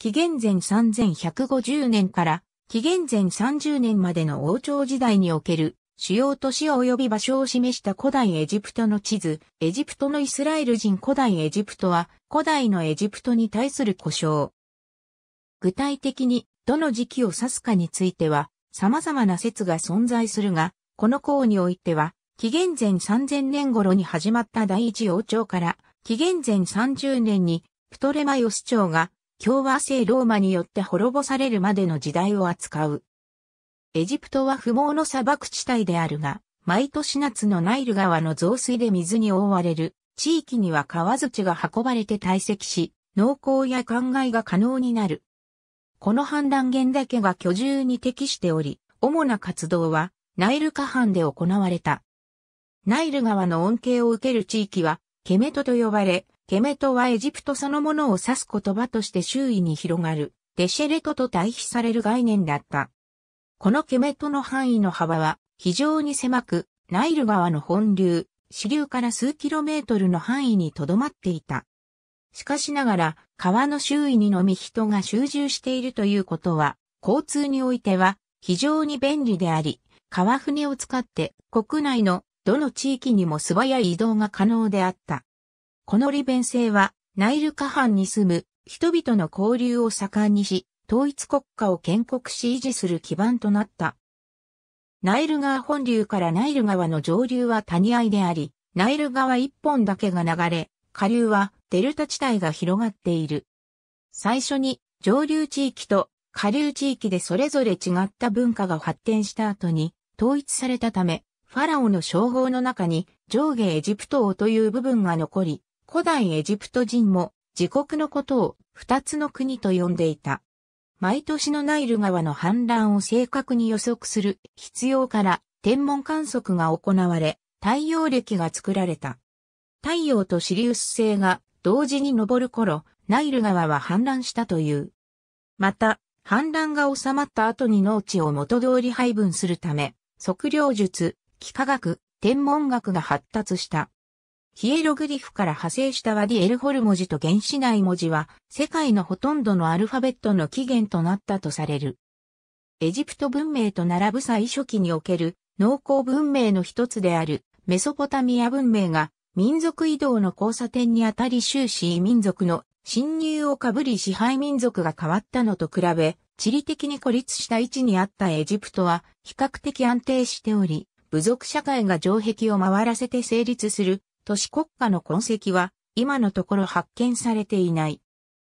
紀元前3150年から紀元前30年までの王朝時代における主要都市及び場所を示した古代エジプトの地図、エジプトのイスラエル人古代エジプトは古代のエジプトに対する故障。具体的にどの時期を指すかについては様々な説が存在するが、この項においては紀元前3000年頃に始まった第一王朝から紀元前30年にプトレマイオス朝が共和制ローマによって滅ぼされるまでの時代を扱う。エジプトは不毛の砂漠地帯であるが、毎年夏のナイル川の増水で水に覆われる地域には川土が運ばれて堆積し、農耕や灌漑が可能になる。この氾濫源だけが居住に適しており、主な活動はナイル河畔で行われた。ナイル川の恩恵を受ける地域はケメトと呼ばれ、ケメトはエジプトそのものを指す言葉として周囲に広がる、デシェレトと対比される概念だった。このケメトの範囲の幅は非常に狭く、ナイル川の本流、支流から数キロメートルの範囲にとどまっていた。しかしながら、川の周囲にのみ人が集中しているということは、交通においては非常に便利であり、川船を使って国内のどの地域にも素早い移動が可能であった。この利便性は、ナイル河畔に住む人々の交流を盛んにし、統一国家を建国し維持する基盤となった。ナイル川本流からナイル川の上流は谷合であり、ナイル川一本だけが流れ、下流はデルタ地帯が広がっている。最初に上流地域と下流地域でそれぞれ違った文化が発展した後に統一されたため、ファラオの称号の中に上下エジプト王という部分が残り、古代エジプト人も自国のことを二つの国と呼んでいた。毎年のナイル川の氾濫を正確に予測する必要から天文観測が行われ、太陽暦が作られた。太陽とシリウス星が同時に昇る頃、ナイル川は氾濫したという。また、氾濫が収まった後に農地を元通り配分するため、測量術、幾何学、天文学が発達した。ヒエログリフから派生したワディエルホル文字と原子内文字は世界のほとんどのアルファベットの起源となったとされる。エジプト文明と並ぶ最初期における農耕文明の一つであるメソポタミア文明が民族移動の交差点にあたり終始異民族の侵入をかぶり支配民族が変わったのと比べ、地理的に孤立した位置にあったエジプトは比較的安定しており、部族社会が城壁を回らせて成立する都市国家の痕跡は今のところ発見されていない。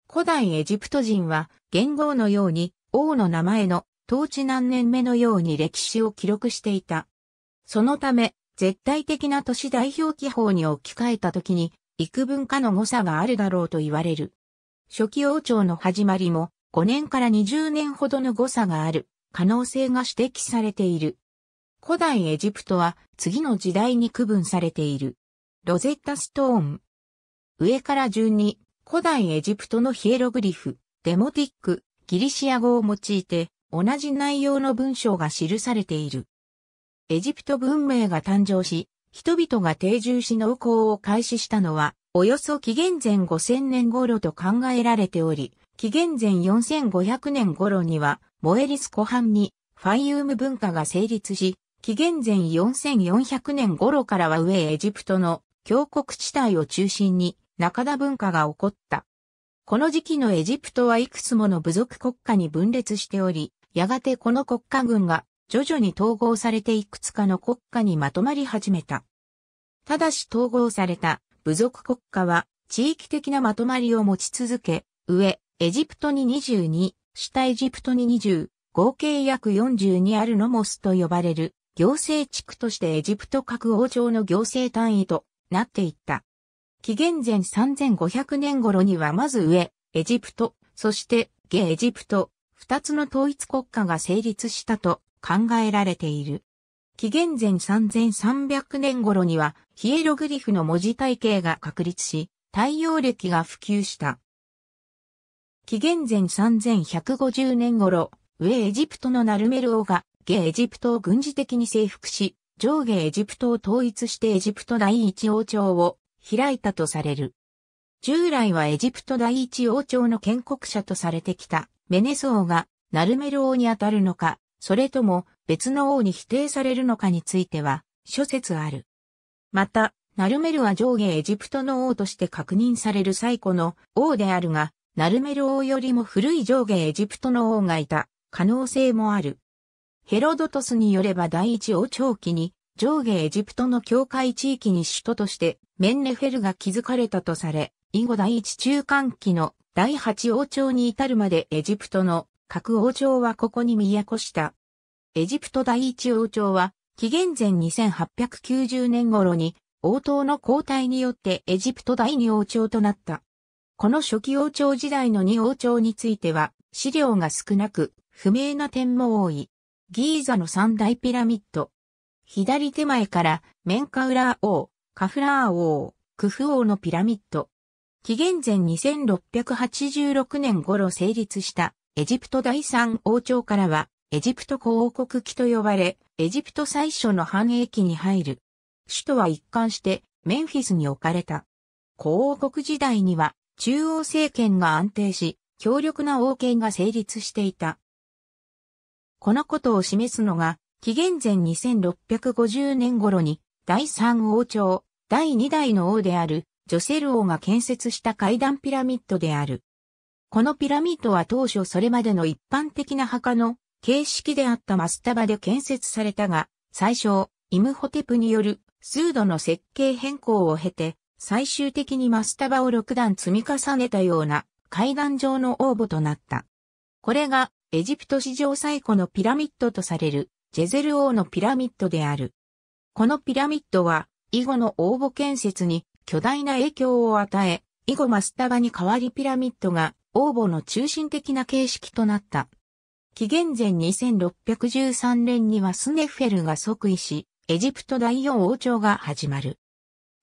古代エジプト人は元号のように王の名前の統治何年目のように歴史を記録していた。そのため、絶対的な都市代表記法に置き換えた時に、幾分かの誤差があるだろうと言われる。初期王朝の始まりも5年から20年ほどの誤差がある可能性が指摘されている。古代エジプトは次の時代に区分されている。ロゼッタストーン。上から順に古代エジプトのヒエログリフ、デモティック、ギリシア語を用いて同じ内容の文章が記されている。エジプト文明が誕生し、人々が定住し農耕を開始したのは、およそ紀元前5000年頃と考えられており、紀元前4500年頃には、モエリス湖畔にファイユーム文化が成立し、紀元前4400年頃からは上エジプトの峡谷地帯を中心に中田文化が起こった。この時期のエジプトはいくつもの部族国家に分裂しており、やがてこの国家群が徐々に統合されていくつかの国家にまとまり始めた。ただし統合された部族国家は地域的なまとまりを持ち続け、上、エジプトに22、下エジプトに20、合計約42あるノモスと呼ばれる行政地区としてエジプト各王朝の行政単位となっていった。紀元前3500年頃にはまず上、エジプト、そして下エジプト、二つの統一国家が成立したと考えられている。紀元前3300年頃にはヒエログリフの文字体系が確立し、太陽暦が普及した。紀元前3150年頃、上エジプトのナルメル王が下エジプトを軍事的に征服し、上下エジプトを統一してエジプト第一王朝を開いたとされる。従来はエジプト第一王朝の建国者とされてきたメネソ王がナルメル王にあたるのか、それとも別の王に否定されるのかについては諸説ある。また、ナルメルは上下エジプトの王として確認される最古の王であるが、ナルメル王よりも古い上下エジプトの王がいた可能性もある。ヘロドトスによれば第一王朝期に上下エジプトの境界地域に首都としてメンネフェルが築かれたとされ、以後第一中間期の第八王朝に至るまでエジプトの各王朝はここに都した。エジプト第一王朝は紀元前2890年頃に王党の交代によってエジプト第二王朝となった。この初期王朝時代の二王朝については資料が少なく不明な点も多い。ギーザの三大ピラミッド。左手前からメンカウラー王、カフラー王、クフ王のピラミッド。紀元前2686年頃成立したエジプト第三王朝からはエジプト公王国期と呼ばれ、エジプト最初の繁栄期に入る。首都は一貫してメンフィスに置かれた。公王国時代には中央政権が安定し、強力な王権が成立していた。このことを示すのが、紀元前2650年頃に第三王朝、第二代の王であるジョセル王が建設した階段ピラミッドである。このピラミッドは当初それまでの一般的な墓の形式であったマスタバで建設されたが、最初、イムホテプによる数度の設計変更を経て、最終的にマスタバを6段積み重ねたような階段状の応募となった。これがエジプト史上最古のピラミッドとされるジェゼル王のピラミッドである。このピラミッドは以後の応募建設に巨大な影響を与え、以後マスタバに代わりピラミッドが王母の中心的な形式となった。紀元前2613年にはスネフェルが即位し、エジプト第四王朝が始まる。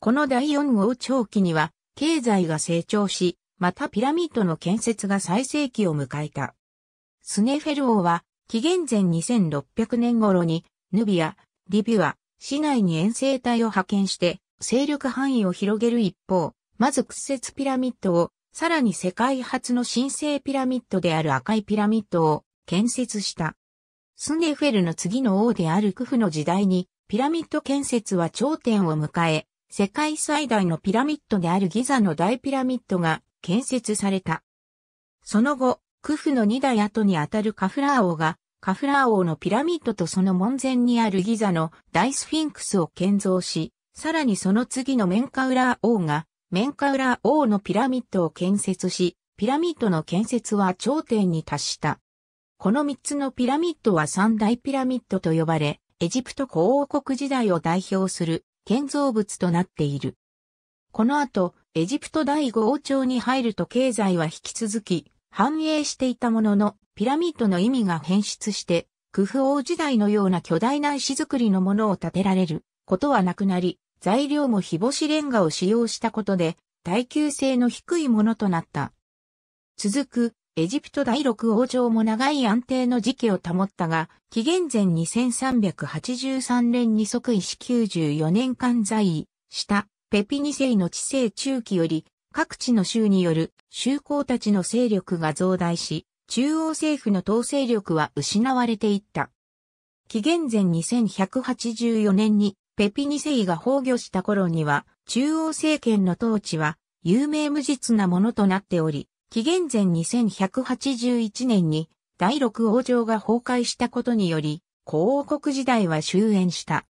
この第四王朝期には、経済が成長し、またピラミッドの建設が最盛期を迎えた。スネフェル王は、紀元前2600年頃に、ヌビア、リビュア、市内に遠征隊を派遣して、勢力範囲を広げる一方、まず屈折ピラミッドを、さらに世界初の神聖ピラミッドである赤いピラミッドを建設した。スネフェルの次の王であるクフの時代に、ピラミッド建設は頂点を迎え、世界最大のピラミッドであるギザの大ピラミッドが建設された。その後、クフの二代後にあたるカフラー王が、カフラー王のピラミッドとその門前にあるギザの大スフィンクスを建造し、さらにその次のメンカウラー王が、メンカウラー王のピラミッドを建設し、ピラミッドの建設は頂点に達した。この三つのピラミッドは三大ピラミッドと呼ばれ、エジプト古王国時代を代表する建造物となっている。この後、エジプト第五王朝に入ると経済は引き続き繁栄していたものの、ピラミッドの意味が変質して、クフ王時代のような巨大な石造りのものを建てられることはなくなり、材料も日干しレンガを使用したことで、耐久性の低いものとなった。続く、エジプト第六王朝も長い安定の時期を保ったが、紀元前2383年に即位し94年間在位したペピニセイの治世中期より各地の州による州公たちの勢力が増大し、中央政府の統制力は失われていった。紀元前2184年にペピニセイが崩御した頃には、中央政権の統治は有名無実なものとなっており、紀元前2181年に第六王朝が崩壊したことにより、古王国時代は終焉した。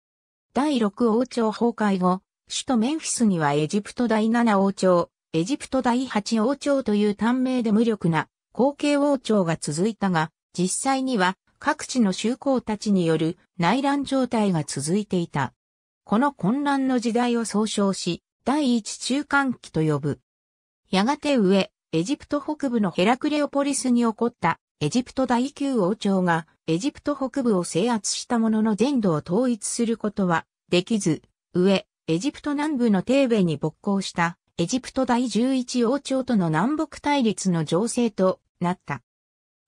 第六王朝崩壊後、首都メンフィスにはエジプト第七王朝、エジプト第八王朝という短命で無力な後継王朝が続いたが、実際には各地の宗公たちによる内乱状態が続いていた。この混乱の時代を総称し、第一中間期と呼ぶ。やがて上、エジプト北部のヘラクレオポリスに起こったエジプト第九王朝がエジプト北部を制圧したものの全土を統一することはできず、上、エジプト南部のテーベに勃興したエジプト第十一王朝との南北対立の情勢となった。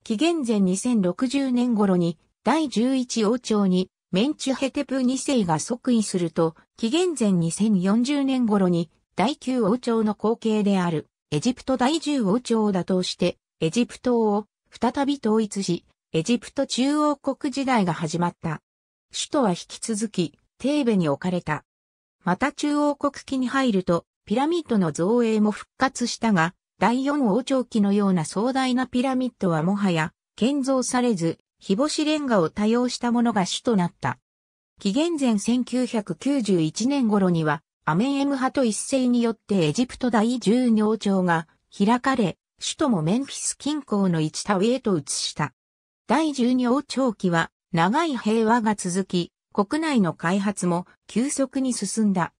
紀元前2060年頃に第十一王朝にメンチュヘテプ2世が即位すると、紀元前2040年頃に、第9王朝の後継であるエジプト第10王朝を打倒してエジプトを再び統一し、エジプト中央国時代が始まった。首都は引き続き、テーベに置かれた。また中央国期に入ると、ピラミッドの造営も復活したが、第四王朝期のような壮大なピラミッドはもはや建造されず、日干しレンガを多用したものが主となった。紀元前1991年頃には、アメンエム派と一斉によってエジプト第十王朝が開かれ、首都もメンフィス近郊の一タウェへと移した。第十二王朝期は長い平和が続き、国内の開発も急速に進んだ。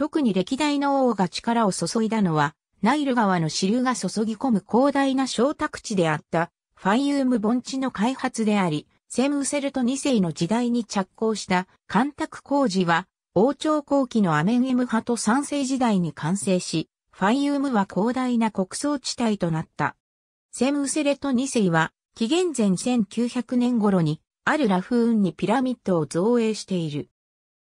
特に歴代の王が力を注いだのは、ナイル川の支流が注ぎ込む広大な小宅地であったファイユーム盆地の開発であり、セムセルト2世の時代に着工した干拓工事は、王朝後期のアメンエム派と三世時代に完成し、ファイユームは広大な国葬地帯となった。セムセレト2世は、紀元前1900年頃に、あるラフーンにピラミッドを造営している。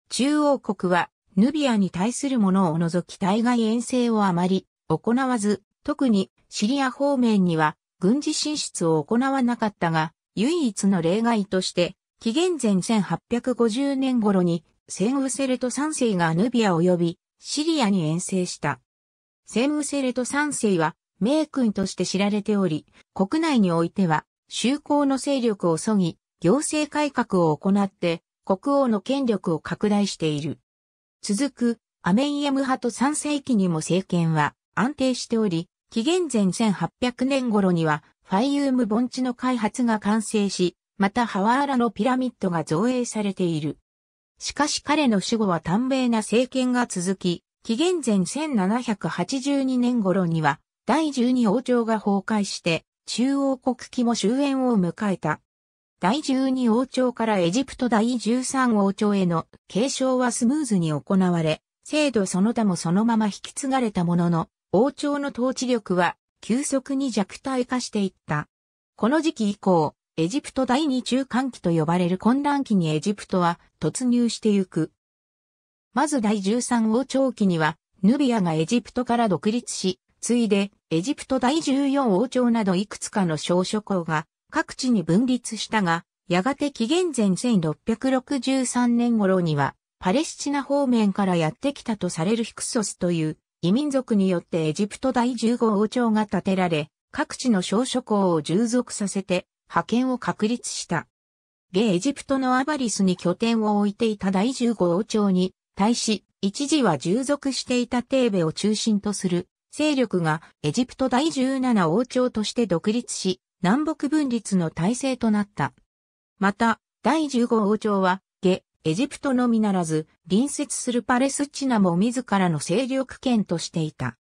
中央国は、ヌビアに対するものを除き対外遠征をあまり行わず、特にシリア方面には軍事進出を行わなかったが、唯一の例外として、紀元前1850年頃に、センウセレト3世がヌビア及びシリアに遠征した。センウセレト3世は名君として知られており、国内においては、修行の勢力を削ぎ、行政改革を行って、国王の権力を拡大している。続く、アメイエム派と3世紀にも政権は安定しており、紀元前1800年頃には、ファイユーム盆地の開発が完成し、またハワーラのピラミッドが造営されている。しかし彼の死後は短命な政権が続き、紀元前1782年頃には、第12王朝が崩壊して、中央国旗も終焉を迎えた。第12王朝からエジプト第13王朝への継承はスムーズに行われ、制度その他もそのまま引き継がれたものの、王朝の統治力は急速に弱体化していった。この時期以降、エジプト第二中間期と呼ばれる混乱期にエジプトは突入してゆく。まず第13王朝期には、ヌビアがエジプトから独立し、ついで、エジプト第14王朝などいくつかの小諸侯が各地に分立したが、やがて紀元前1663年頃には、パレスチナ方面からやってきたとされるヒクソスという異民族によってエジプト第15王朝が建てられ、各地の小諸侯を従属させて派遣を確立した。現エジプトのアバリスに拠点を置いていた第15王朝に対し、一時は従属していたテーベを中心とする勢力がエジプト第17王朝として独立し、南北分立の体制となった。また、第15王朝は、ゲ、エジプトのみならず、隣接するパレスチナも自らの勢力圏としていた。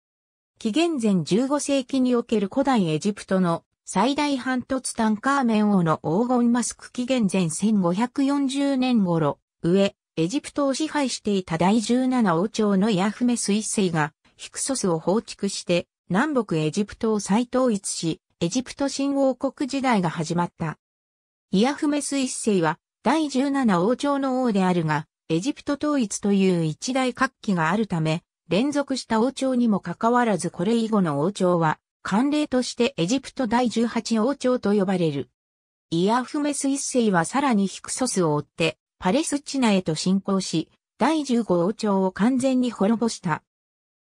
紀元前15世紀における古代エジプトの最大半突タンカーメン王の黄金マスク紀元前1540年頃、上、エジプトを支配していた第17王朝のヤフメス一世が、ヒクソスを放逐して、南北エジプトを再統一し、エジプト新王国時代が始まった。イヤフメス一世は、第17王朝の王であるが、エジプト統一という一大活気があるため、連続した王朝にもかかわらずこれ以後の王朝は、慣例としてエジプト第18王朝と呼ばれる。イヤフメス一世はさらにヒクソスを追って、パレスチナへと侵攻し、第15王朝を完全に滅ぼした。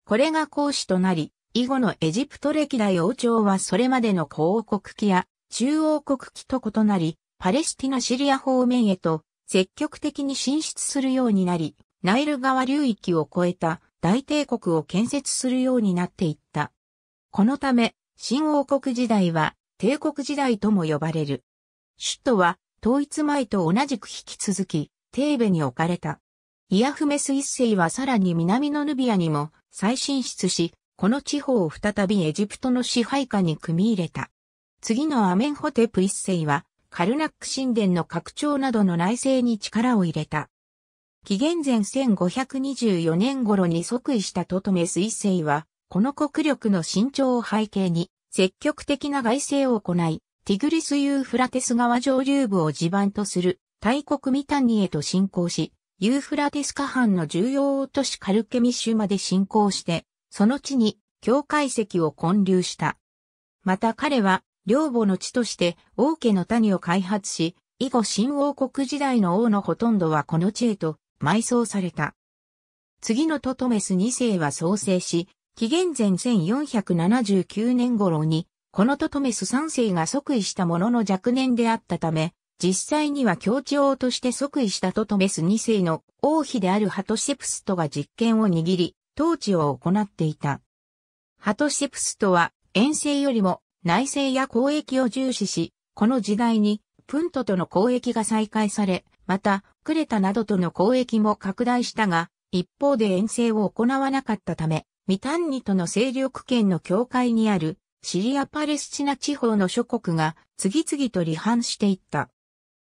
これが講師となり、以後のエジプト歴代王朝はそれまでの広国期や中央国期と異なり、パレスティナ・シリア方面へと積極的に進出するようになり、ナイル川流域を越えた大帝国を建設するようになっていった。このため、新王国時代は帝国時代とも呼ばれる。首都は統一前と同じく引き続き、テーベに置かれた。イヤフメス一世はさらに南のヌビアにも再進出し、この地方を再びエジプトの支配下に組み入れた。次のアメンホテプ一世は、カルナック神殿の拡張などの内政に力を入れた。紀元前1524年頃に即位したトトメス一世は、この国力の伸長を背景に、積極的な外政を行い、ティグリスユーフラテス川上流部を地盤とする大国ミタニへと侵攻し、ユーフラテスカ藩の重要都市カルケミッシュまで進行して、その地に境界石を建立した。また彼は、領母の地として王家の谷を開発し、以後新王国時代の王のほとんどはこの地へと埋葬された。次のトトメス2世は創生し、紀元前1479年頃に、このトトメス3世が即位したものの若年であったため、実際には教地王として即位したトトメス2世の王妃であるハトシェプストが実権を握り、統治を行っていた。ハトシプストは遠征よりも内政や交易を重視し、この時代にプントとの交易が再開され、またクレタなどとの交易も拡大したが、一方で遠征を行わなかったため、ミタンニとの勢力圏の境界にあるシリア・パレスチナ地方の諸国が次々と離反していった。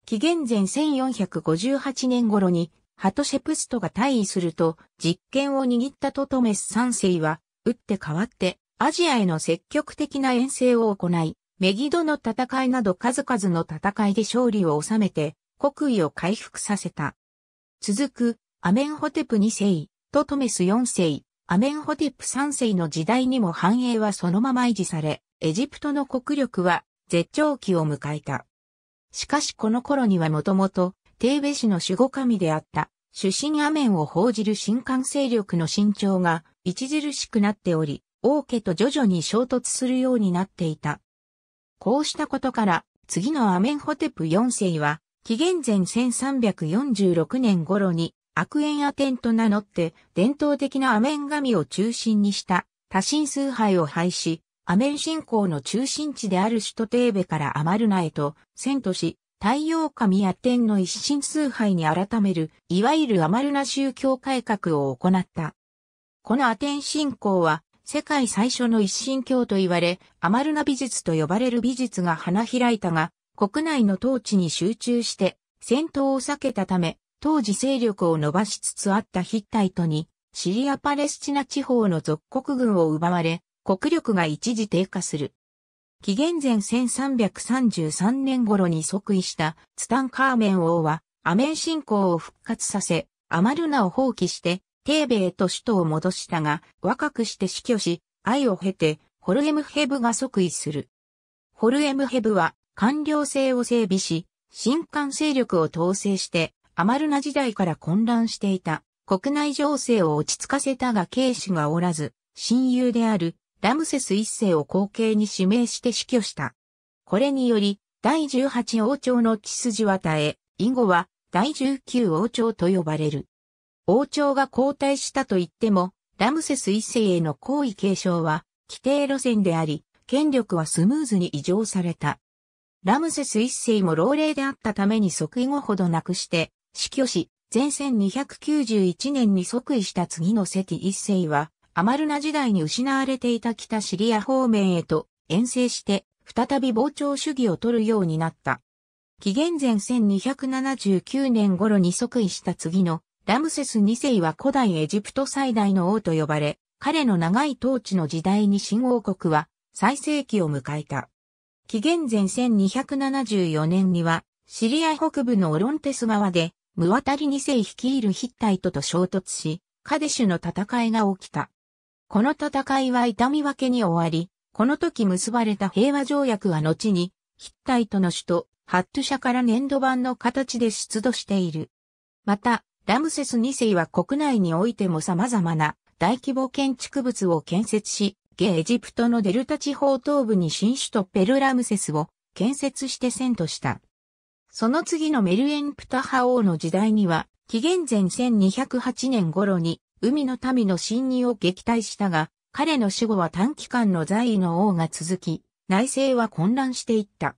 紀元前1458年頃にハトシェプストが退位すると実権を握ったトトメス3世は打って変わってアジアへの積極的な遠征を行い、メギドの戦いなど数々の戦いで勝利を収めて国威を回復させた。続くアメンホテプ2世、トトメス4世、アメンホテプ3世の時代にも繁栄はそのまま維持され、エジプトの国力は絶頂期を迎えた。しかしこの頃にはもともと、テーベ氏の守護神であった、主神アメンを報じる新官勢力の身長が著しくなっており、王家と徐々に衝突するようになっていた。こうしたことから、次のアメンホテプ4世は、紀元前1346年頃に悪縁アテンと名乗って伝統的なアメン神を中心にした多神崇拝を廃し、アメン信仰の中心地である首都テーベからアマルナへと遷都し、太陽神アテンの一神崇拝に改める、いわゆるアマルナ宗教改革を行った。このアテン信仰は、世界最初の一神教と言われ、アマルナ美術と呼ばれる美術が花開いたが、国内の統治に集中して戦闘を避けたため、当時勢力を伸ばしつつあったヒッタイトに、シリア・パレスチナ地方の属国軍を奪われ、国力が一時低下する。紀元前1333年頃に即位したツタンカーメン王は、アメン信仰を復活させ、アマルナを放棄して、テーベへと首都を戻したが、若くして死去し、愛を経て、ホルエムヘブが即位する。ホルエムヘブは、官僚制を整備し、新官勢力を統制して、アマルナ時代から混乱していた国内情勢を落ち着かせたが警視がおらず、親友であるラムセス一世を後継に指名して死去した。これにより、第18王朝の血筋は絶え、以後は第19王朝と呼ばれる。王朝が交代したと言っても、ラムセス一世への皇位継承は規定路線であり、権力はスムーズに移譲された。ラムセス一世も老齢であったために即位後ほどなくして死去し、前1291年に即位した次のセティ一世は、アマルナ時代に失われていた北シリア方面へと遠征して、再び膨張主義を取るようになった。紀元前1279年頃に即位した次のラムセス2世は古代エジプト最大の王と呼ばれ、彼の長い統治の時代に新王国は最盛期を迎えた。紀元前1274年にはシリア北部のオロンテス川でムワタリ2世率いるヒッタイトと衝突し、カデシュの戦いが起きた。この戦いは痛み分けに終わり、この時結ばれた平和条約は後に、ヒッタイトの首都、ハット社から粘土板の形で出土している。また、ラムセス2世は国内においても様々な大規模建築物を建設し、ゲエジプトのデルタ地方東部に新首都ペルラムセスを建設して遷都した。その次のメルエンプタハ王の時代には、紀元前1208年頃に、海の民の侵入を撃退したが、彼の死後は短期間の在位の王が続き、内政は混乱していった。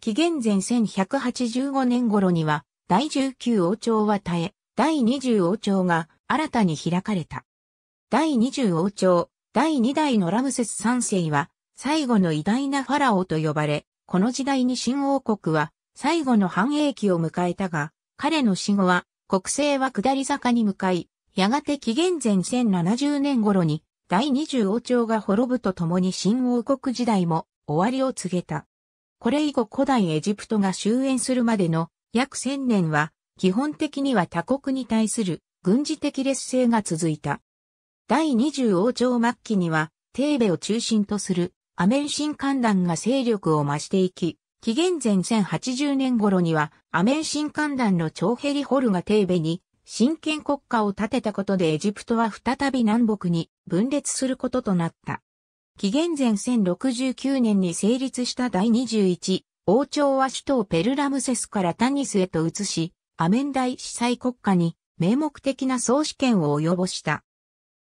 紀元前1185年頃には、第19王朝は絶え、第20王朝が新たに開かれた。第20王朝、第2代のラムセス3世は、最後の偉大なファラオと呼ばれ、この時代に新王国は最後の繁栄期を迎えたが、彼の死後は国政は下り坂に向かい、やがて紀元前1070年頃に第20王朝が滅ぶとともに新王国時代も終わりを告げた。これ以後古代エジプトが終焉するまでの約1000年は基本的には他国に対する軍事的劣勢が続いた。第20王朝末期には、テーベを中心とするアメン新艦団が勢力を増していき、紀元前1080年頃には、アメン新艦団の長ヘリホルがテーベに真剣国家を建てたことでエジプトは再び南北に分裂することとなった。紀元前1069年に成立した第21王朝は首都ペルラムセスからタニスへと移し、アメン大司祭国家に名目的な総主権を及ぼした。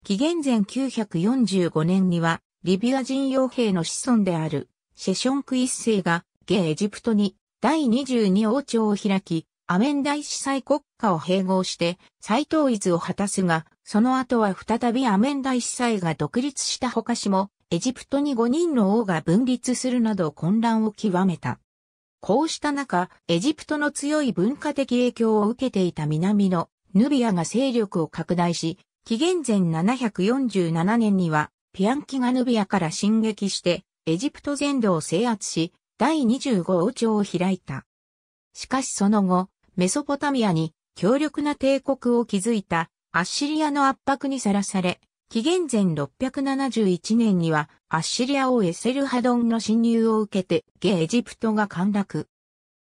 紀元前945年には、リビア人傭兵の子孫である、シェションク一世が、現エジプトに第22王朝を開き、アメン大司祭国家を併合して再統一を果たすが、その後は再びアメン大司祭が独立した他しも、エジプトに5人の王が分立するなど混乱を極めた。こうした中、エジプトの強い文化的影響を受けていた南のヌビアが勢力を拡大し、紀元前747年には、ピアンキがヌビアから進撃して、エジプト全土を制圧し、第25王朝を開いた。しかしその後、メソポタミアに強力な帝国を築いたアッシリアの圧迫にさらされ、紀元前671年にはアッシリア王エセルハドンの侵入を受けてゲエジプトが陥落。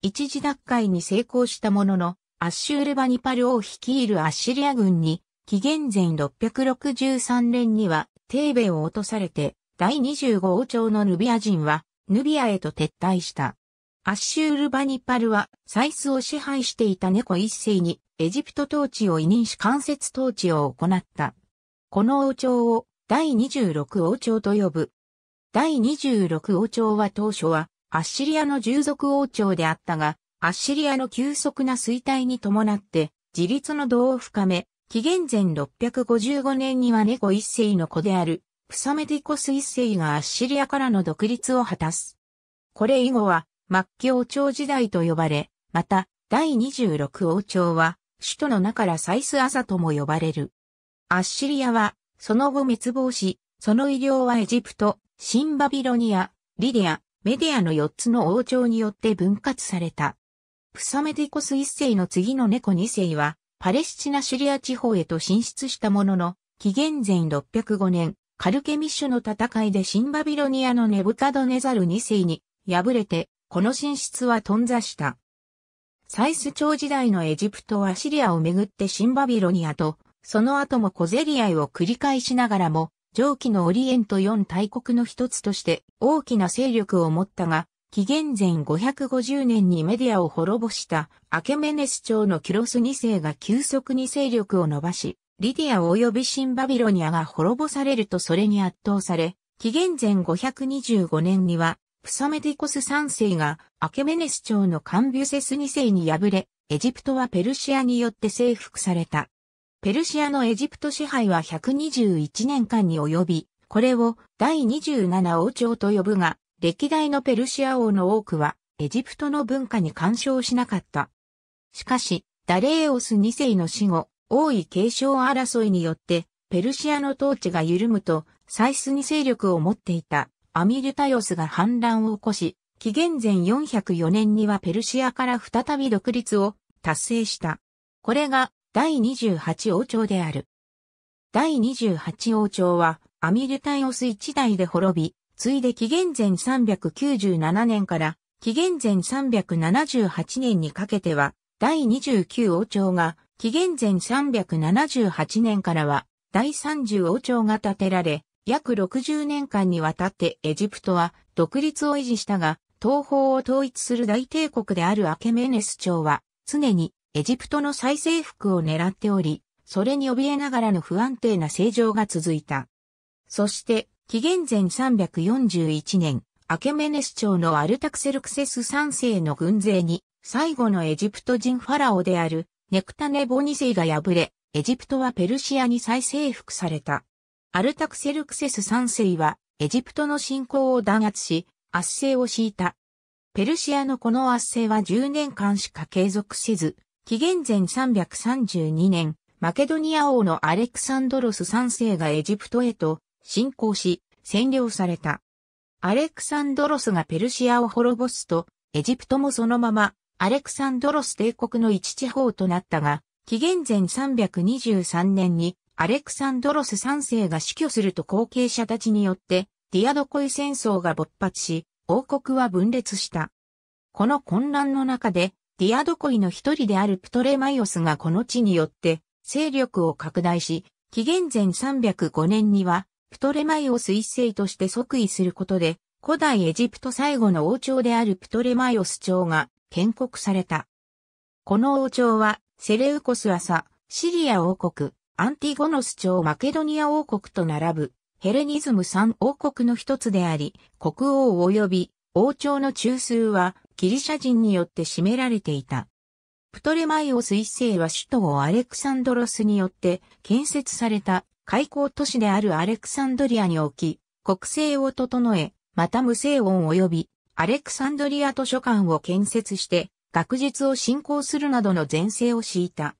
一時奪回に成功したものの、アッシュールバニパル王率いるアッシリア軍に、紀元前663年にはテーベを落とされて、第25王朝のヌビア人は、ヌビアへと撤退した。アッシュールバニパルは、サイスを支配していた猫一世に、エジプト統治を委任し間接統治を行った。この王朝を第26王朝と呼ぶ。第26王朝は当初はアッシリアの従属王朝であったが、アッシリアの急速な衰退に伴って自立の道を深め、紀元前655年には猫一世の子であるプサメティコス一世がアッシリアからの独立を果たす。これ以後は末期王朝時代と呼ばれ、また第26王朝は首都の中からサイスアサとも呼ばれる。アッシリアは、その後滅亡し、その医療はエジプト、シンバビロニア、リディア、メディアの4つの王朝によって分割された。プサメティコス1世の次の猫2世は、パレスチナシリア地方へと進出したものの、紀元前605年、カルケミッシュの戦いでシンバビロニアのネブカドネザル2世に敗れて、この進出は頓挫した。サイス朝時代のエジプトはシリアをめぐってシンバビロニアとその後も小競り合いを繰り返しながらも、上記のオリエント4大国の一つとして大きな勢力を持ったが、紀元前550年にメディアを滅ぼしたアケメネス朝のキュロス2世が急速に勢力を伸ばし、リディア及びシンバビロニアが滅ぼされるとそれに圧倒され、紀元前525年には、プサメディコス3世がアケメネス朝のカンビュセス2世に敗れ、エジプトはペルシアによって征服された。ペルシアのエジプト支配は121年間に及び、これを第27王朝と呼ぶが、歴代のペルシア王の多くはエジプトの文化に干渉しなかった。しかし、ダレーオス2世の死後、王位継承争いによって、ペルシアの統治が緩むと、サイスに勢力を持っていたアミルタヨスが反乱を起こし、紀元前404年にはペルシアから再び独立を達成した。これが第28王朝である。第28王朝はアミルタイオス一代で滅び、ついで紀元前397年から紀元前378年にかけては第29王朝が紀元前378年からは第30王朝が建てられ、約60年間にわたってエジプトは独立を維持したが、東方を統一する大帝国であるアケメネス朝は常にエジプトの再征服を狙っており、それに怯えながらの不安定な政情が続いた。そして、紀元前341年、アケメネス朝のアルタクセルクセス3世の軍勢に、最後のエジプト人ファラオであるネクタネボ2世が敗れ、エジプトはペルシアに再征服された。アルタクセルクセス3世は、エジプトの侵攻を弾圧し、圧政を敷いた。ペルシアのこの圧政は10年間しか継続せず、紀元前332年、マケドニア王のアレクサンドロス3世がエジプトへと侵攻し、占領された。アレクサンドロスがペルシアを滅ぼすと、エジプトもそのままアレクサンドロス帝国の一地方となったが、紀元前323年にアレクサンドロス3世が死去すると後継者たちによってディアドコイ戦争が勃発し、王国は分裂した。この混乱の中で、ディアドコイの一人であるプトレマイオスがこの地によって勢力を拡大し、紀元前305年にはプトレマイオス一世として即位することで、古代エジプト最後の王朝であるプトレマイオス朝が建国された。この王朝はセレウコス朝、シリア王国、アンティゴノス朝マケドニア王国と並ぶ、ヘレニズム三王国の一つであり、国王及び王朝の中枢はギリシャ人によって占められていた。プトレマイオス一世は首都をアレクサンドロスによって建設された開港都市であるアレクサンドリアに置き、国政を整え、また無声音及びアレクサンドリア図書館を建設して学術を進行するなどの前世を敷いた。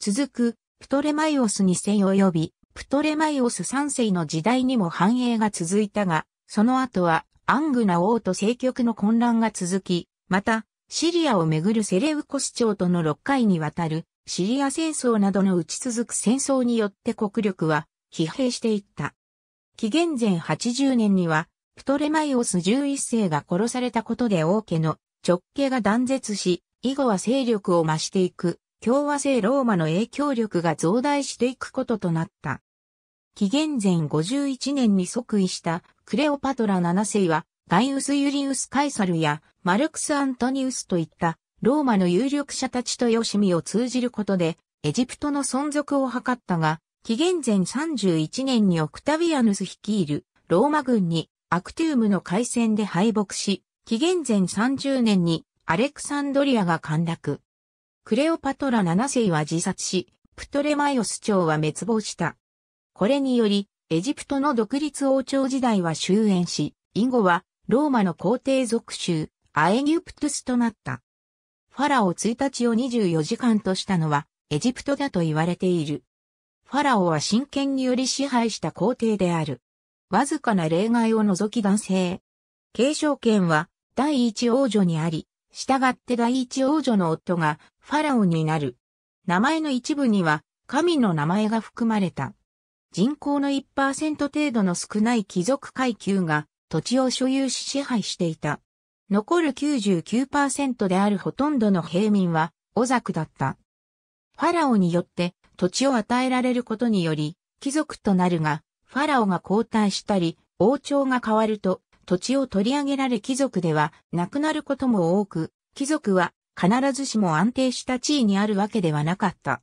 続く、プトレマイオス2世及び、プトレマイオス3世の時代にも繁栄が続いたが、その後は、アングナ王と政局の混乱が続き、また、シリアをめぐるセレウコス朝との6回にわたるシリア戦争などの打ち続く戦争によって国力は疲弊していった。紀元前80年には、プトレマイオス11世が殺されたことで王家の直系が断絶し、以後は勢力を増していく、共和制ローマの影響力が増大していくこととなった。紀元前51年に即位したクレオパトラ7世は、ガイウス・ユリウス・カイサルやマルクス・アントニウスといったローマの有力者たちとよしみを通じることで、エジプトの存続を図ったが、紀元前31年にオクタビアヌス率いるローマ軍にアクティウムの海戦で敗北し、紀元前30年にアレクサンドリアが陥落。クレオパトラ7世は自殺し、プトレマイオス朝は滅亡した。これにより、エジプトの独立王朝時代は終焉し、以後はローマの皇帝属州、アエギュプトゥスとなった。ファラオ1日を24時間としたのはエジプトだと言われている。ファラオは神権により支配した皇帝である。わずかな例外を除き男性。継承権は第一王女にあり、従って第一王女の夫がファラオになる。名前の一部には神の名前が含まれた。人口の1%程度の少ない貴族階級が土地を所有し支配していた。残る99%であるほとんどの平民はオザクだった。ファラオによって土地を与えられることにより貴族となるが、ファラオが交代したり王朝が変わると土地を取り上げられ貴族ではなくなることも多く、貴族は必ずしも安定した地位にあるわけではなかった。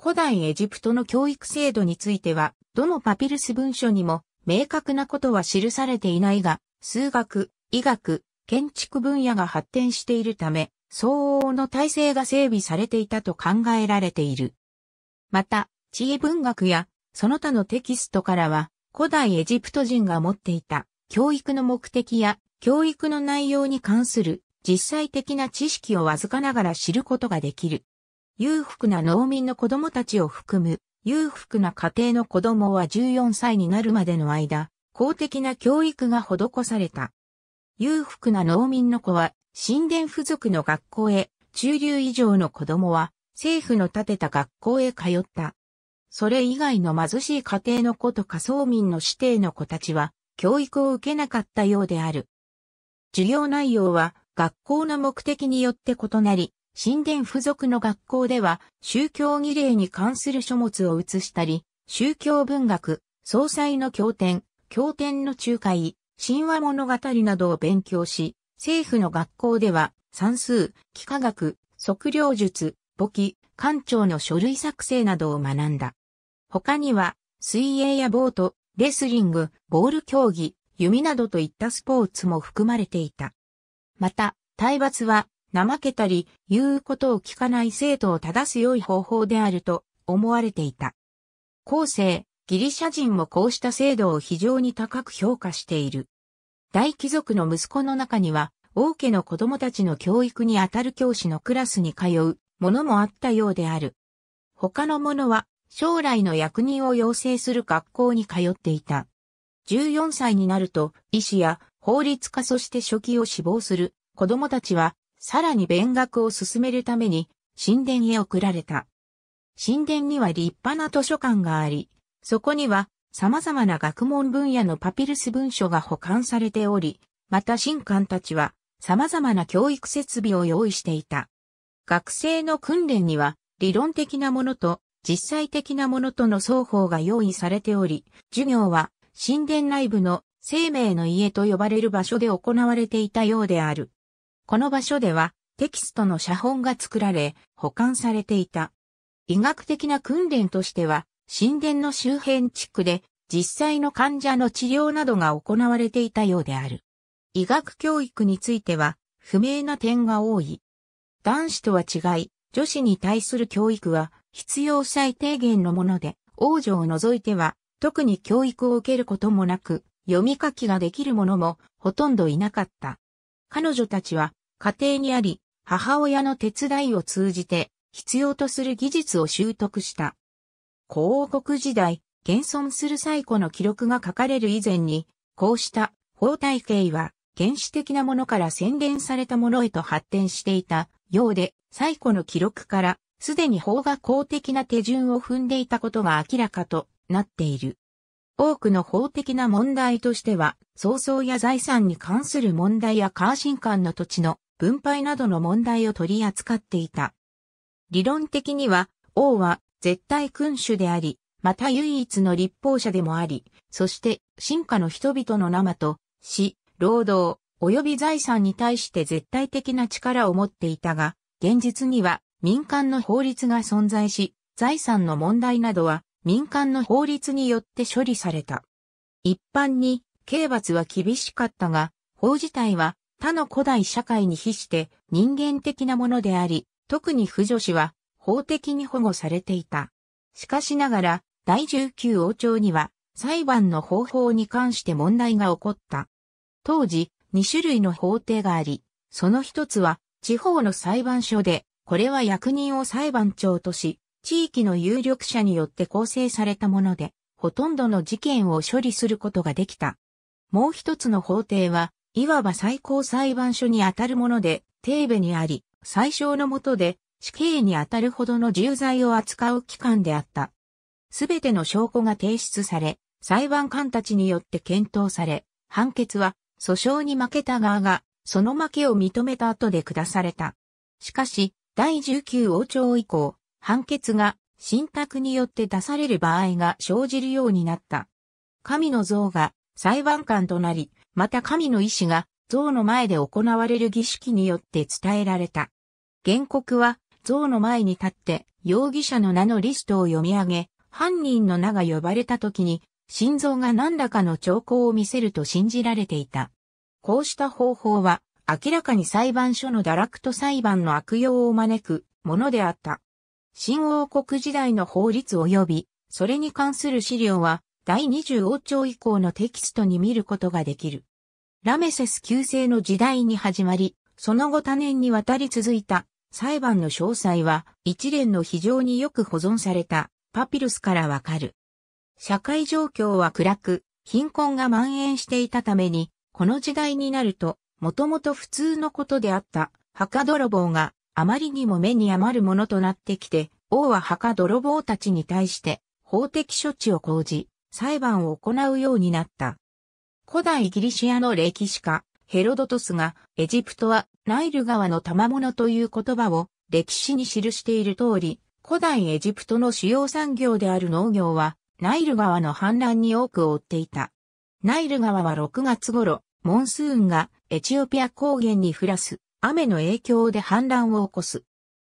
古代エジプトの教育制度については、どのパピルス文書にも明確なことは記されていないが、数学、医学、建築分野が発展しているため、相応の体制が整備されていたと考えられている。また、地位文学やその他のテキストからは、古代エジプト人が持っていた教育の目的や教育の内容に関する実際的な知識をわずかながら知ることができる。裕福な農民の子供たちを含む裕福な家庭の子供は14歳になるまでの間、公的な教育が施された。裕福な農民の子は神殿付属の学校へ、中流以上の子供は政府の建てた学校へ通った。それ以外の貧しい家庭の子と仮想民の指定の子たちは教育を受けなかったようである。授業内容は学校の目的によって異なり、神殿付属の学校では宗教儀礼に関する書物を写したり、宗教文学、総裁の経典、経典の仲介、神話物語などを勉強し、政府の学校では算数、幾何学、測量術、簿記、官庁の書類作成などを学んだ。他には、水泳やボート、レスリング、ボール競技、弓などといったスポーツも含まれていた。また、体罰は、怠けたり、言うことを聞かない生徒を正す良い方法であると思われていた。後世、ギリシャ人もこうした制度を非常に高く評価している。大貴族の息子の中には、王家の子供たちの教育にあたる教師のクラスに通うものもあったようである。他の者は将来の役人を養成する学校に通っていた。14歳になると医師や法律家そして初期を志望する子供たちはさらに勉学を進めるために神殿へ送られた。神殿には立派な図書館があり、そこには様々な学問分野のパピルス文書が保管されており、また神官たちは様々な教育設備を用意していた。学生の訓練には理論的なものと実際的なものとの双方が用意されており、授業は神殿内部の生命の家と呼ばれる場所で行われていたようである。この場所ではテキストの写本が作られ保管されていた。医学的な訓練としては神殿の周辺地区で実際の患者の治療などが行われていたようである。医学教育については不明な点が多い。男子とは違い、女子に対する教育は必要最低限のもので、王女を除いては特に教育を受けることもなく、読み書きができる者もほとんどいなかった。彼女たちは家庭にあり、母親の手伝いを通じて必要とする技術を習得した。広告時代、現存する最古の記録が書かれる以前に、こうした法体系は原始的なものから洗練されたものへと発展していたようで、最古の記録からすでに法が公的な手順を踏んでいたことが明らかとなっている。多くの法的な問題としては、創造や財産に関する問題やカーシン間の土地の分配などの問題を取り扱っていた。理論的には、王は絶対君主であり、また唯一の立法者でもあり、そして進化の人々の生と死、労働、及び財産に対して絶対的な力を持っていたが、現実には民間の法律が存在し、財産の問題などは民間の法律によって処理された。一般に刑罰は厳しかったが、法自体は他の古代社会に比して人間的なものであり、特に不女子は法的に保護されていた。しかしながら、第19王朝には裁判の方法に関して問題が起こった。当時、2種類の法廷があり、その一つは地方の裁判所で、これは役人を裁判長とし、地域の有力者によって構成されたもので、ほとんどの事件を処理することができた。もう一つの法廷は、いわば最高裁判所にあたるもので、定部にあり、最小のもとで死刑にあたるほどの重罪を扱う機関であった。すべての証拠が提出され、裁判官たちによって検討され、判決は訴訟に負けた側が、その負けを認めた後で下された。しかし、第19王朝以降、判決が信託によって出される場合が生じるようになった。神の像が裁判官となり、また神の意志が像の前で行われる儀式によって伝えられた。原告は像の前に立って容疑者の名のリストを読み上げ、犯人の名が呼ばれた時に心臓が何らかの兆候を見せると信じられていた。こうした方法は明らかに裁判所の堕落と裁判の悪用を招くものであった。新王国時代の法律及び、それに関する資料は第20王朝以降のテキストに見ることができる。ラメセス旧世の時代に始まり、その後多年にわたり続いた裁判の詳細は一連の非常によく保存されたパピルスからわかる。社会状況は暗く、貧困が蔓延していたために、この時代になると、もともと普通のことであった墓泥棒があまりにも目に余るものとなってきて、王は墓泥棒たちに対して法的処置を講じ、裁判を行うようになった。古代ギリシアの歴史家、ヘロドトスが、エジプトはナイル川の賜物という言葉を歴史に記している通り、古代エジプトの主要産業である農業は、ナイル川の氾濫に多く追っていた。ナイル川は6月頃、モンスーンがエチオピア高原に降らす雨の影響で氾濫を起こす。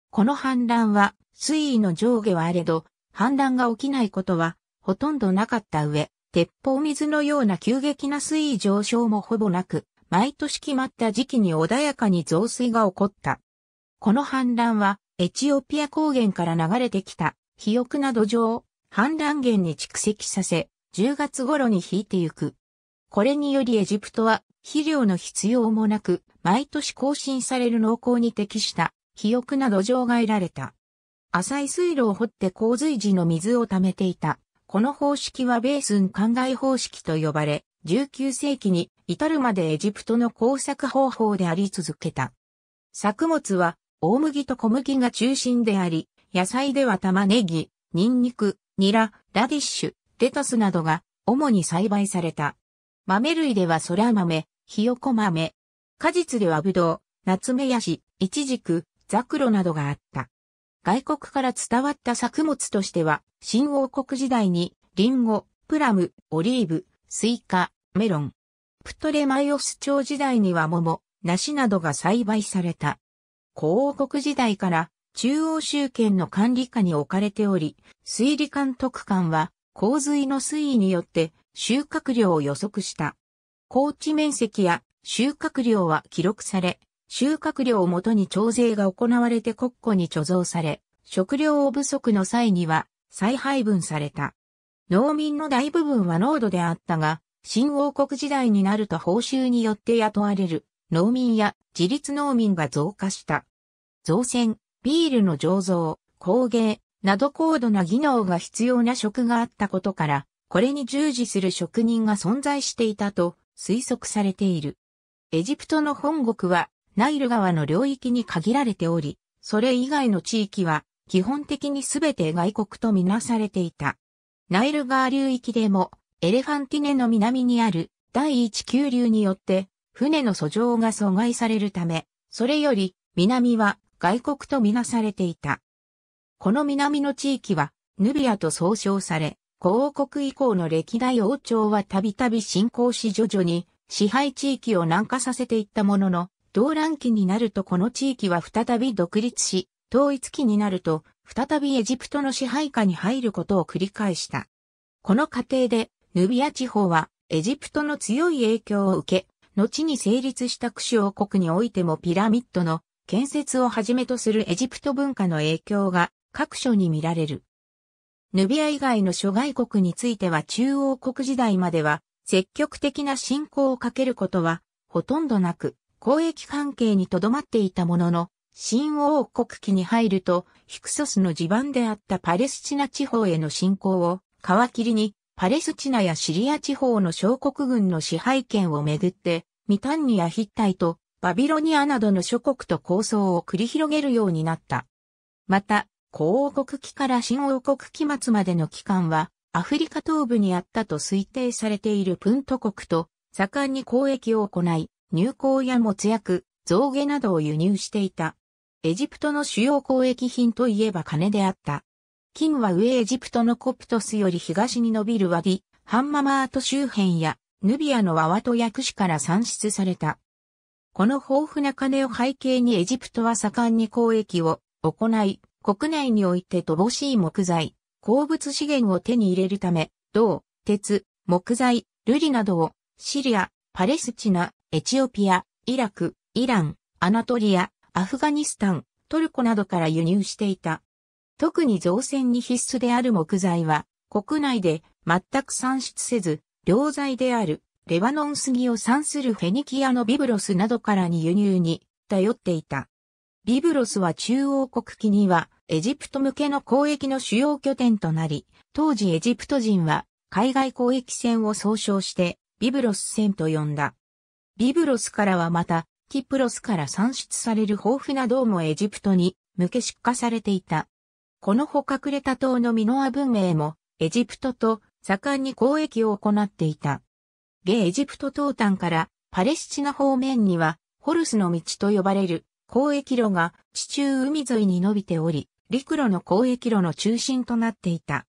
この氾濫は水位の上下はあれど、氾濫が起きないことはほとんどなかった上、鉄砲水のような急激な水位上昇もほぼなく、毎年決まった時期に穏やかに増水が起こった。この氾濫はエチオピア高原から流れてきた肥沃な土壌を氾濫源に蓄積させ、10月頃に引いてゆく。これによりエジプトは肥料の必要もなく、毎年更新される農耕に適した肥沃な土壌が得られた。浅い水路を掘って洪水時の水を溜めていた。この方式はベースン灌漑方式と呼ばれ、19世紀に至るまでエジプトの工作方法であり続けた。作物は大麦と小麦が中心であり、野菜では玉ねぎ、ニンニク、ニラ、ラディッシュ、レタスなどが主に栽培された。豆類では空豆、ひよこ豆。果実ではぶどう、夏目ヤシ、イチジク、ザクロなどがあった。外国から伝わった作物としては、新王国時代に、リンゴ、プラム、オリーブ、スイカ、メロン。プトレマイオス朝時代には桃、梨などが栽培された。古王国時代から中央集権の管理下に置かれており、水利監督官は洪水の水位によって収穫量を予測した。高地面積や収穫量は記録され、収穫量をもとに徴税が行われて国庫に貯蔵され、食料を不足の際には再配分された。農民の大部分は農土であったが、新王国時代になると報酬によって雇われる農民や自立農民が増加した。造船、ビールの醸造、工芸など高度な技能が必要な職があったことから、これに従事する職人が存在していたと推測されている。エジプトの本国はナイル川の領域に限られており、それ以外の地域は基本的にすべて外国とみなされていた。ナイル川流域でもエレファンティネの南にある第一急流によって船の訴状が阻害されるため、それより南は外国とみなされていた。この南の地域はヌビアと総称され、皇国以降の歴代王朝はたびたび侵攻し徐々に支配地域を南下させていったものの、動乱期になるとこの地域は再び独立し、統一期になると再びエジプトの支配下に入ることを繰り返した。この過程で、ヌビア地方はエジプトの強い影響を受け、後に成立したクシ王国においてもピラミッドの建設をはじめとするエジプト文化の影響が各所に見られる。ヌビア以外の諸外国については中央国時代までは積極的な侵攻をかけることはほとんどなく交易関係にとどまっていたものの新王国期に入るとヒクソスの地盤であったパレスチナ地方への侵攻を皮切りにパレスチナやシリア地方の小国軍の支配権をめぐってミタンニやヒッタイとバビロニアなどの諸国と構想を繰り広げるようになった。また、古王国期から新王国期末までの期間は、アフリカ東部にあったと推定されているプント国と盛んに交易を行い、入港や没薬、象牙などを輸入していた。エジプトの主要交易品といえば金であった。金は上エジプトのコプトスより東に伸びるワディ、ハンママート周辺や、ヌビアのワワト薬師から産出された。この豊富な金を背景にエジプトは盛んに交易を行い、国内において乏しい木材、鉱物資源を手に入れるため、銅、鉄、木材、ルリなどをシリア、パレスチナ、エチオピア、イラク、イラン、アナトリア、アフガニスタン、トルコなどから輸入していた。特に造船に必須である木材は、国内で全く産出せず、良材であるレバノン杉を産するフェニキアのビブロスなどからに輸入に頼っていた。ビブロスは中央国期にはエジプト向けの交易の主要拠点となり、当時エジプト人は海外交易船を総称してビブロス船と呼んだ。ビブロスからはまた、キプロスから産出される豊富な銅もエジプトに向け出荷されていた。このほ隠れた島のミノア文明もエジプトと盛んに交易を行っていた。ゲエジプト東端からパレスチナ方面にはホルスの道と呼ばれる交易路が地中海沿いに伸びており、陸路の交易路の中心となっていた。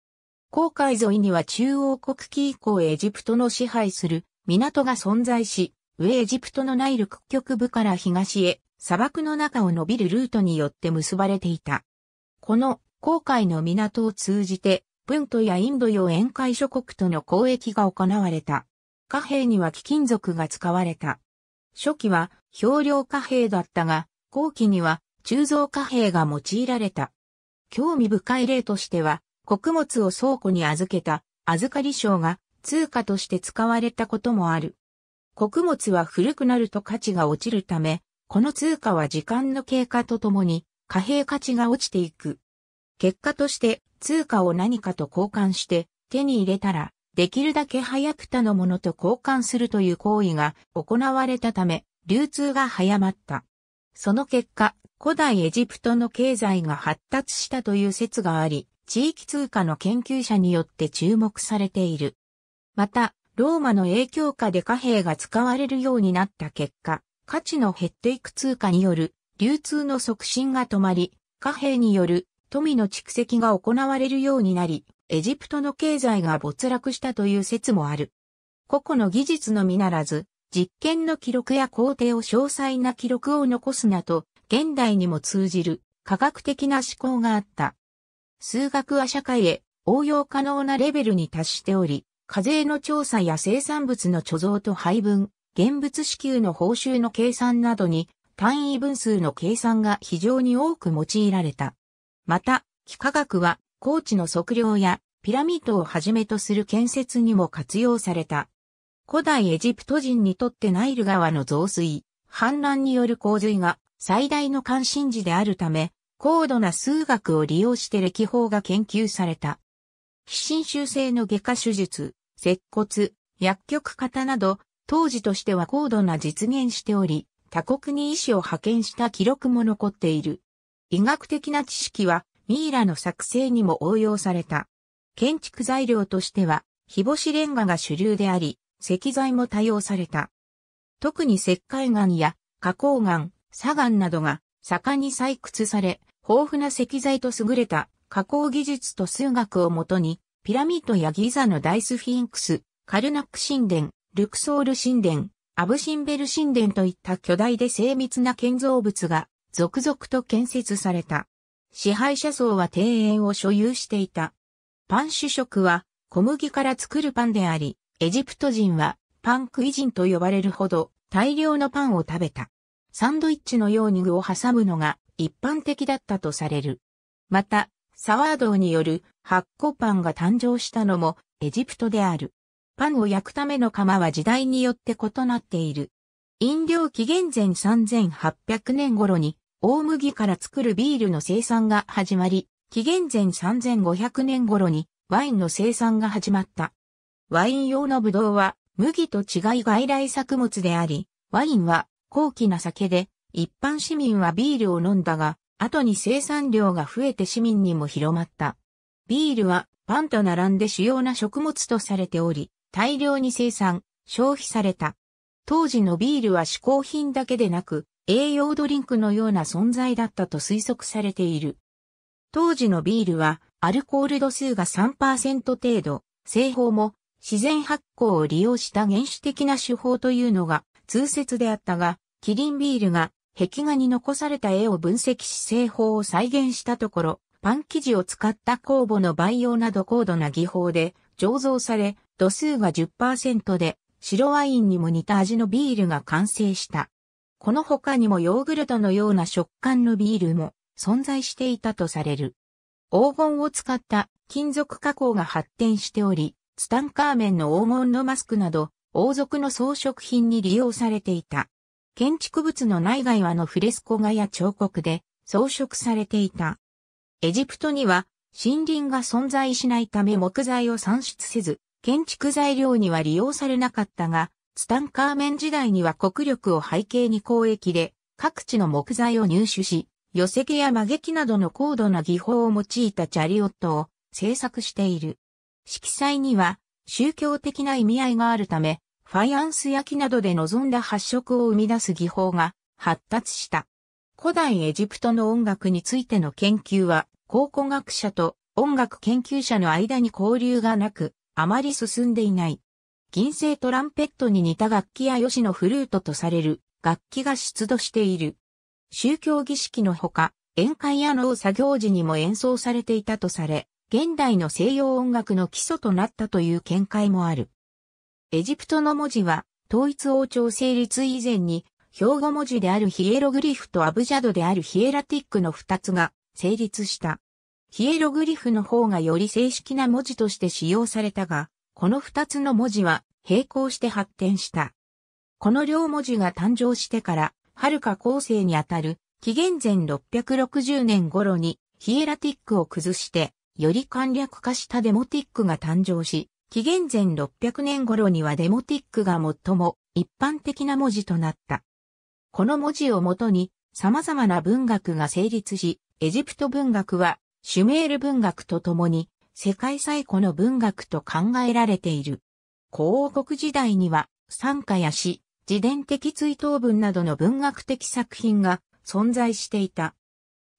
航海沿いには中央国期以降エジプトの支配する港が存在し、上エジプトの内陸極部から東へ砂漠の中を伸びるルートによって結ばれていた。この航海の港を通じて、プントやインド洋沿海諸国との交易が行われた。貨幣には貴金属が使われた。初期は氷量貨幣だったが、後期には鋳造貨幣が用いられた。興味深い例としては、穀物を倉庫に預けた預かり賞が通貨として使われたこともある。穀物は古くなると価値が落ちるため、この通貨は時間の経過とともに貨幣価値が落ちていく。結果として通貨を何かと交換して手に入れたらできるだけ早く他のものと交換するという行為が行われたため流通が早まった。その結果、古代エジプトの経済が発達したという説があり、地域通貨の研究者によって注目されている。また、ローマの影響下で貨幣が使われるようになった結果、価値の減っていく通貨による流通の促進が止まり、貨幣による富の蓄積が行われるようになり、エジプトの経済が没落したという説もある。個々の技術のみならず、実験の記録や工程を詳細な記録を残すなど、現代にも通じる科学的な思考があった。数学は社会へ応用可能なレベルに達しており、課税の調査や生産物の貯蔵と配分、現物支給の報酬の計算などに単位分数の計算が非常に多く用いられた。また、幾何学は高地の測量やピラミッドをはじめとする建設にも活用された。古代エジプト人にとってナイル川の増水、氾濫による洪水が最大の関心事であるため、高度な数学を利用して歴法が研究された。非侵襲性の外科手術、接骨、薬局型など、当時としては高度な実現しており、他国に医師を派遣した記録も残っている。医学的な知識はミイラの作成にも応用された。建築材料としては、日干しレンガが主流であり、石材も多用された。特に石灰岩や花崗岩、砂岩などが盛んに採掘され、豊富な石材と優れた加工技術と数学をもとに、ピラミッドやギザの大スフィンクス、カルナック神殿、ルクソール神殿、アブシンベル神殿といった巨大で精密な建造物が続々と建設された。支配者層は庭園を所有していた。パン主食は小麦から作るパンであり、エジプト人はパンクイ人と呼ばれるほど大量のパンを食べた。サンドイッチのように具を挟むのが一般的だったとされる。また、サワードによる発酵パンが誕生したのもエジプトである。パンを焼くための釜は時代によって異なっている。飲料紀元前3800年頃に大麦から作るビールの生産が始まり、紀元前3500年頃にワインの生産が始まった。ワイン用のブドウは麦と違い外来作物であり、ワインは高貴な酒で、一般市民はビールを飲んだが、後に生産量が増えて市民にも広まった。ビールはパンと並んで主要な食物とされており、大量に生産、消費された。当時のビールは嗜好品だけでなく、栄養ドリンクのような存在だったと推測されている。当時のビールは、アルコール度数が3%程度、製法も自然発酵を利用した原始的な手法というのが通説であったが、キリンビールが壁画に残された絵を分析し製法を再現したところ、パン生地を使った酵母の培養など高度な技法で醸造され、度数が10%で白ワインにも似た味のビールが完成した。この他にもヨーグルトのような食感のビールも存在していたとされる。黄金を使った金属加工が発展しており、ツタンカーメンの黄金のマスクなど王族の装飾品に利用されていた。建築物の内外はのフレスコ画や彫刻で装飾されていた。エジプトには森林が存在しないため木材を産出せず、建築材料には利用されなかったが、ツタンカーメン時代には国力を背景に交易で各地の木材を入手し、寄せ毛や曲げ木などの高度な技法を用いたチャリオットを製作している。色彩には宗教的な意味合いがあるため、ファイアンス焼きなどで望んだ発色を生み出す技法が発達した。古代エジプトの音楽についての研究は、考古学者と音楽研究者の間に交流がなく、あまり進んでいない。銀製トランペットに似た楽器や吉のフルートとされる楽器が出土している。宗教儀式のほか、宴会や農作業時にも演奏されていたとされ、現代の西洋音楽の基礎となったという見解もある。エジプトの文字は、統一王朝成立以前に、標語文字であるヒエログリフとアブジャドであるヒエラティックの二つが成立した。ヒエログリフの方がより正式な文字として使用されたが、この二つの文字は並行して発展した。この両文字が誕生してから、遥か後世にあたる紀元前660年頃にヒエラティックを崩して、より簡略化したデモティックが誕生し、紀元前600年頃にはデモティックが最も一般的な文字となった。この文字をもとに、様々な文学が成立し、エジプト文学はシュメール文学とともに世界最古の文学と考えられている。古王国時代には、参加や詩、自伝的追悼文などの文学的作品が存在していた。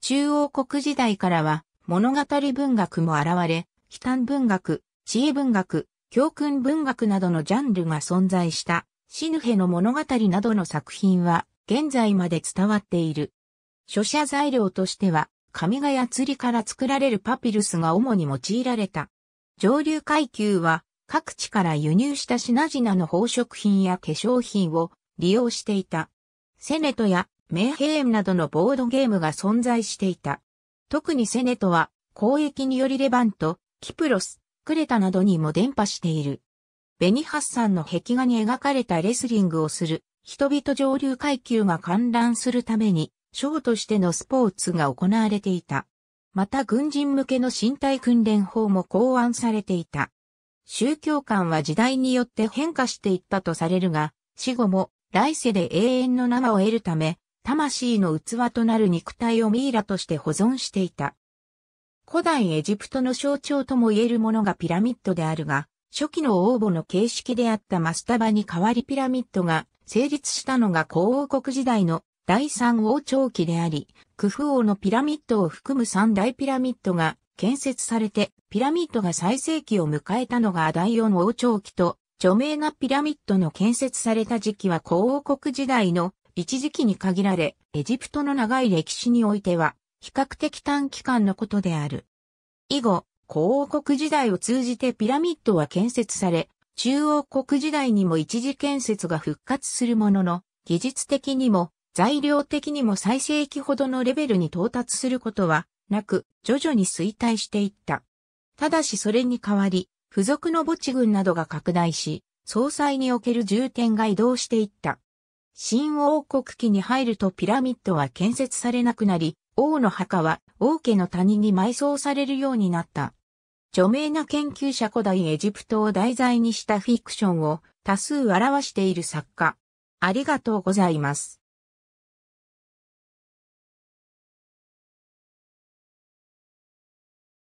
中央国時代からは物語文学も現れ、悲嘆文学、知恵文学、教訓文学などのジャンルが存在した。シヌヘの物語などの作品は現在まで伝わっている。書写材料としては、紙がや釣りから作られるパピルスが主に用いられた。上流階級は各地から輸入した品々の宝飾品や化粧品を利用していた。セネトやメーヘームなどのボードゲームが存在していた。特にセネトは交易によりレバント、キプロス、クレタなどにも伝播している。ベニハッサンの壁画に描かれたレスリングをする人々上流階級が観覧するために、ショーとしてのスポーツが行われていた。また軍人向けの身体訓練法も考案されていた。宗教観は時代によって変化していったとされるが、死後も来世で永遠の生を得るため、魂の器となる肉体をミイラとして保存していた。古代エジプトの象徴とも言えるものがピラミッドであるが、初期の応募の形式であったマスタバに代わりピラミッドが成立したのが古王国時代の第三王朝期であり、クフ王のピラミッドを含む三大ピラミッドが建設されて、ピラミッドが最盛期を迎えたのが第四王朝期と、著名なピラミッドの建設された時期は古王国時代の一時期に限られ、エジプトの長い歴史においては、比較的短期間のことである。以後、古王国時代を通じてピラミッドは建設され、中央国時代にも一時建設が復活するものの、技術的にも材料的にも最盛期ほどのレベルに到達することはなく、徐々に衰退していった。ただしそれに代わり、付属の墓地群などが拡大し、総裁における重点が移動していった。新王国期に入るとピラミッドは建設されなくなり、王の墓は王家の谷に埋葬されるようになった。著名な研究者古代エジプトを題材にしたフィクションを多数表している作家。ありがとうございます。